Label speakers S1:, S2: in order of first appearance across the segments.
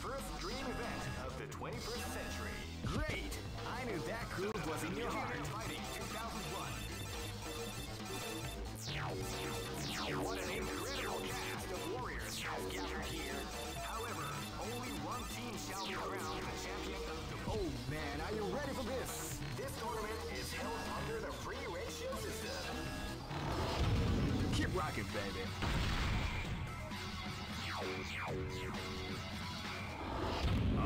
S1: first dream event of the 21st century. Great! I knew that groove was in your heart. Fighting 2001. What an incredible cast of warriors has gathered here. However, only one team shall be crowned the champion of the. Oh man, are you ready for this? This tournament is held under the free ratio system. Keep rocking, baby.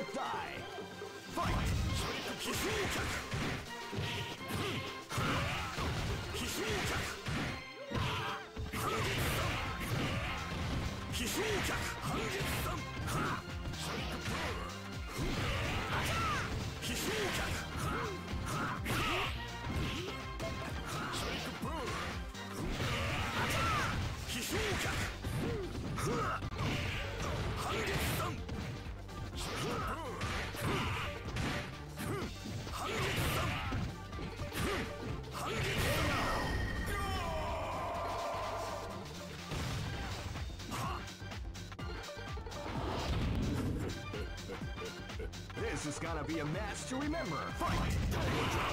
S1: and let die. gonna be a match to remember. Fight!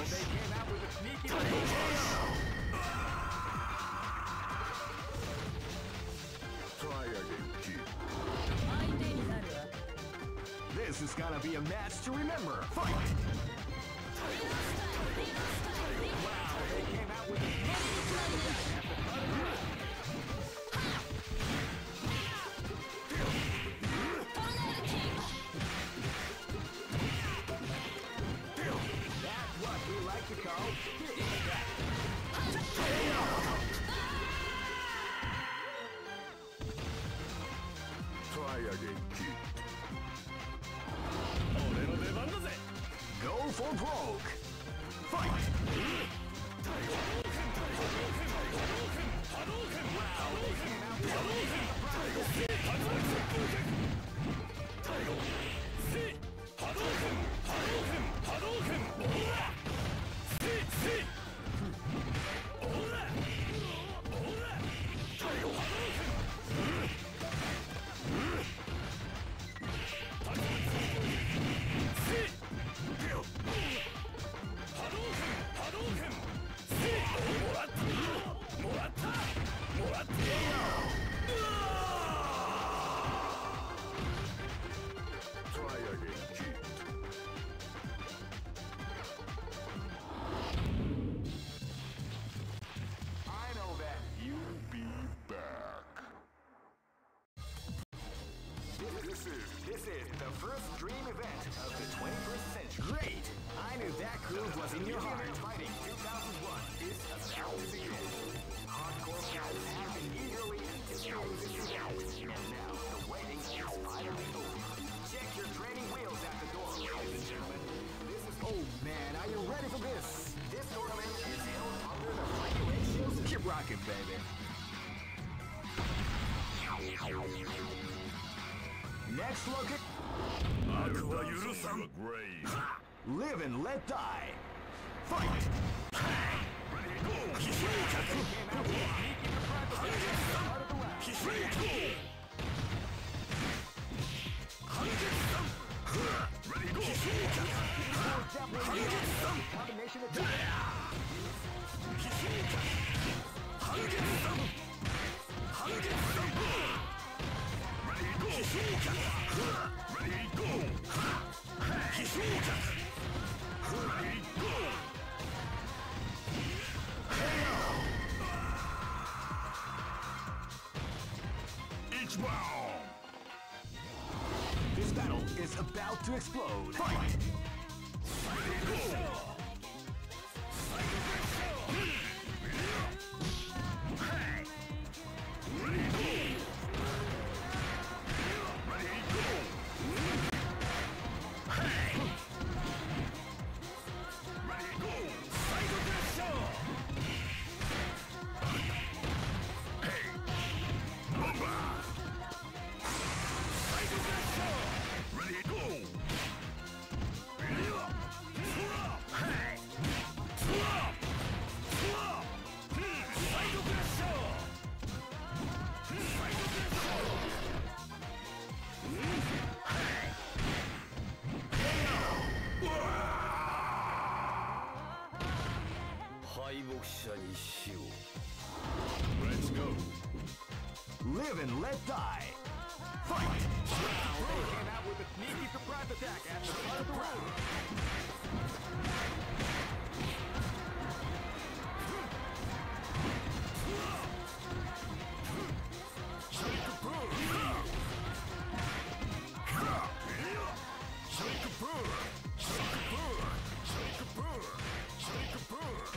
S1: They came out with a sneaky
S2: Try again, kid.
S1: This is gonna be a match to remember. Fight!
S2: 悪は許さん.
S1: Live and let die. Fight! Combination attack.
S2: Ready, go! Ready, go!
S1: This battle is about to explode. Fight! Live and let die. Fight!
S3: They came out with a sneaky surprise attack at the start of the round.
S2: Easy operation.
S1: This is gonna be a match to remember.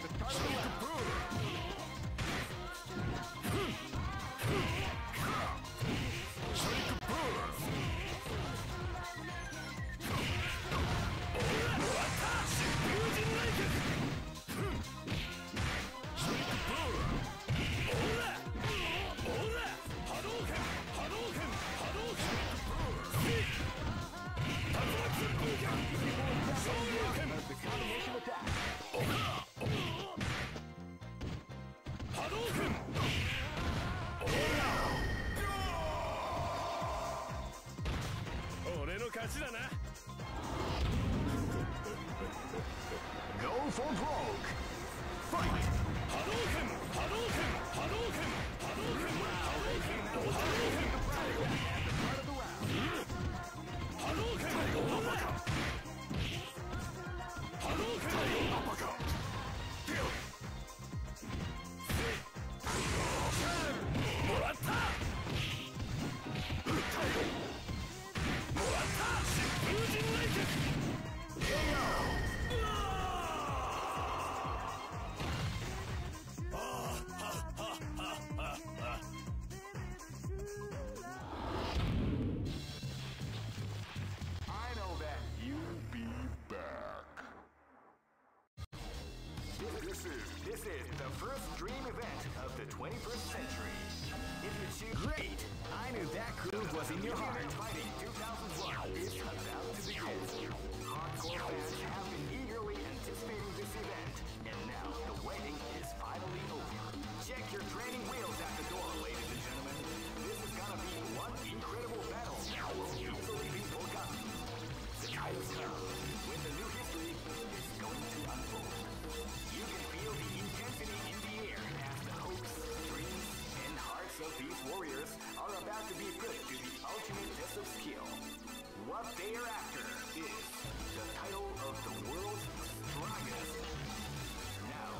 S1: This is this is the first dream event of the 21st century. If you choose great, I knew that groove was in your heart. To be put to the ultimate test of skill. What they are after is the title of the world's strongest. Now,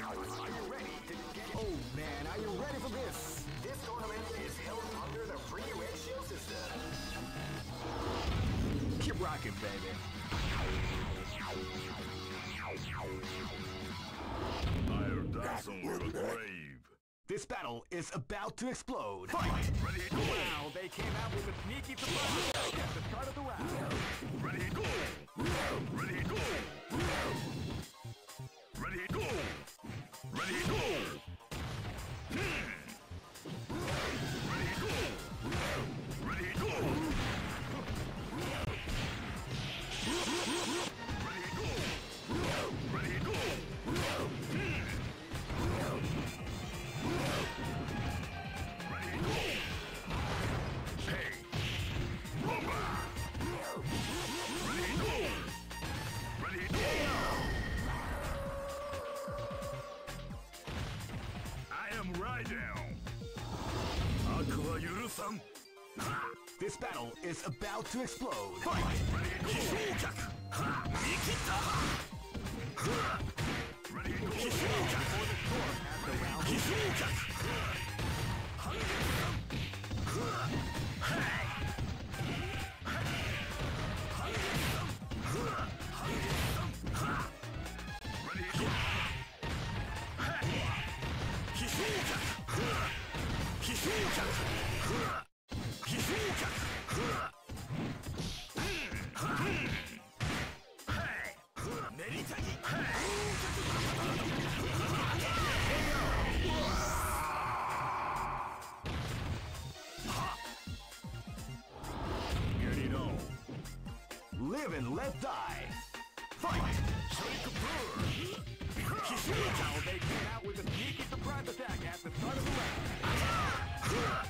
S1: are, are you ready to get Oh man, are you ready for this? This tournament is held under the free ratio system. Keep rocking, baby. This battle is about to explode. Fight!
S2: Ready, go!
S3: Wow, they came out with a sneaky surprise at the start of the round.
S2: Ready, go! Ready, go! Ready, go! Ready, go!
S4: This battle is about to explode.
S2: Fight! Ready go!
S4: Ready go! and let die. Fight!
S1: Snake Brewer! Kishuja out with a sneaky surprise attack at the start of the round.